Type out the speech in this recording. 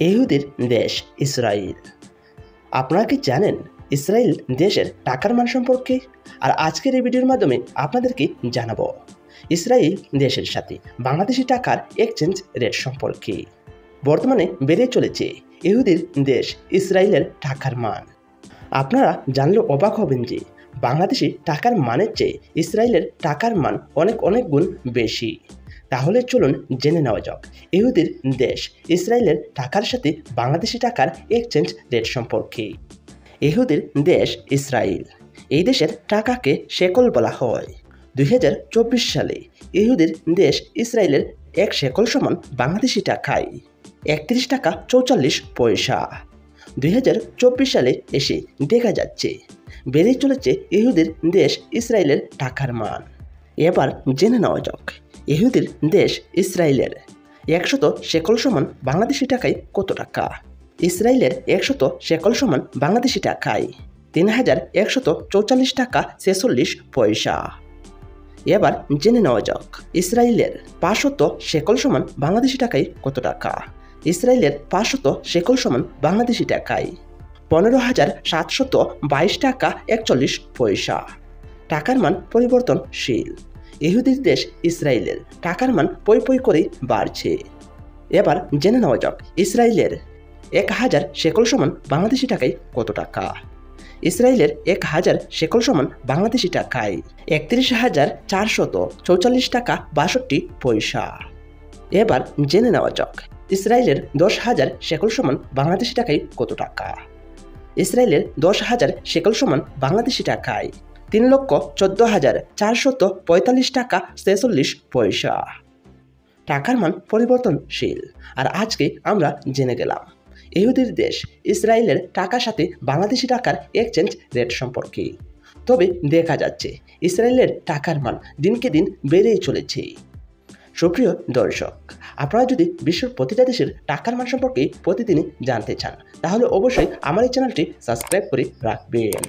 ইহুদির দেশ ইসরায়েল আপনারা কি জানেন ইসরায়েল দেশের টাকার মান সম্পর্কে? আর আজকের এই ভিডিওর মাধ্যমে আপনাদেরকে জানাব ইসরায়েল দেশের সাথে বাংলাদেশি টাকার এক্সচেঞ্জ রেট সম্পর্কে। বর্তমানে বেড়ে চলেছে ইহুদির দেশ ইসরায়েলের টাকার মান। আপনারা জানলে অবাক হবেন যে বাংলাদেশি টাকার মানের চেয়ে ইসরায়েলের টাকার মান অনেক অনেক গুণ বেশি। তাহলে চলুন জেনে নেওয়া যাক। ইহুদির দেশ ইসরায়েলের টাকার সাথে বাংলাদেশি টাকার এক্সচেঞ্জ রেট সম্পর্কে। ইহুদির দেশ ইসরায়েল। এই দেশের টাকাকে শেকল বলা হয়। দুই হাজার চব্বিশ সালে ইহুদির দেশ ইসরায়েলের এক শেকল সমান বাংলাদেশি টাকায় একত্রিশ টাকা চৌচল্লিশ পয়সা। দুই হাজার চব্বিশ সালে এসে দেখা যাচ্ছে বেড়ে চলেছে ইহুদির দেশ ইসরায়েলের টাকার মান। এবার জেনে নেওয়া যাক। ইহুদির দেশ ইসরায়েলের একশত শেকল সমান বাংলাদেশি টাকায় কত টাকা? ইসরায়েলের একশত শেকল সমান বাংলাদেশি টাকায় তিন হাজার একশত চৌচল্লিশ টাকা ছেচল্লিশ পয়সা। এবার জেনে নেওয়া যাক, ইসরায়েলের পাঁচশত শেকল সমান বাংলাদেশি টাকায় কত টাকা? ইসরায়েলের পাঁচশত শেকল সমান বাংলাদেশি টাকায় পনেরো হাজার সাতশত বাইশ টাকা একচল্লিশ পয়সা। টাকার মান পরিবর্তনশীল। ইহুদির দেশ ইসরায়েলের টাকার মান পই পই করেই বাড়ছে। এবার জেনে নেওয়া যাক, ইসরায়েলের এক হাজার শেকল সমান বাংলাদেশি টাকায় কত টাকা? ইসরায়েলের এক হাজার শেকল সমান বাংলাদেশি টাকায় একত্রিশ হাজার চারশত চৌচল্লিশ টাকা বাষট্টি পয়সা। এবার জেনে নেওয়া যাক, ইসরায়েলের দশ হাজার শেকল সমান বাংলাদেশি টাকায় কত টাকা? ইসরায়েলের দশ হাজার শেকল সমান বাংলাদেশি টাকায় তিন লক্ষ চোদ্দ হাজার চারশত পঁয়তাল্লিশ টাকা ছেচল্লিশ পয়সা। টাকার মান পরিবর্তনশীল। আর আজকে আমরা জেনে গেলাম, ইহুদির দেশ ইসরায়েলের টাকার সাথে বাংলাদেশি টাকার এক্সচেঞ্জ রেট সম্পর্কে। তবে দেখা যাচ্ছে, ইসরায়েলের টাকার মান দিনকে দিন বেড়েই চলেছে। সুপ্রিয় দর্শক, আপনারা যদি বিশ্বের প্রতিটা দেশের টাকার মান সম্পর্কে প্রতিদিনই জানতে চান, তাহলে অবশ্যই আমার এই চ্যানেলটি সাবস্ক্রাইব করে রাখবেন।